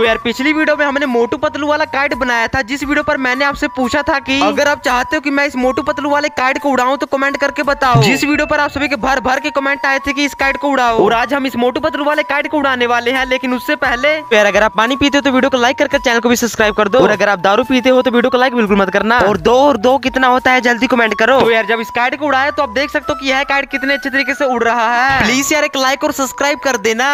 तो यार पिछली वीडियो में हमने मोटू पतलू वाला कार्ड बनाया था। जिस वीडियो पर मैंने आपसे पूछा था कि अगर आप चाहते हो कि मैं इस मोटू पतलू वाले कार्ड को उड़ाऊं तो कमेंट करके बताओ। जिस वीडियो पर आप सभी के भर भर के कमेंट आए थे कि इस कार्ड को उड़ाओ और आज हम इस मोटू पतलू वाले कार्ड को उड़ाने वाले हैं लेकिन उससे पहले तो यार अगर आप पानी पीते हो तो वीडियो को लाइक करके चैनल को भी सब्सक्राइब कर दो। और अगर आप दारू पीते हो तो वीडियो को लाइक बिल्कुल मत करना। और दो और दो कितना होता है जल्दी कमेंट करो। तो यार जब इस कार्ड को उड़ाया तो आप देख सकते हो कि यह कार्ड कितने अच्छे तरीके से उड़ रहा है। प्लीज़ यार एक लाइक और सब्सक्राइब कर देना।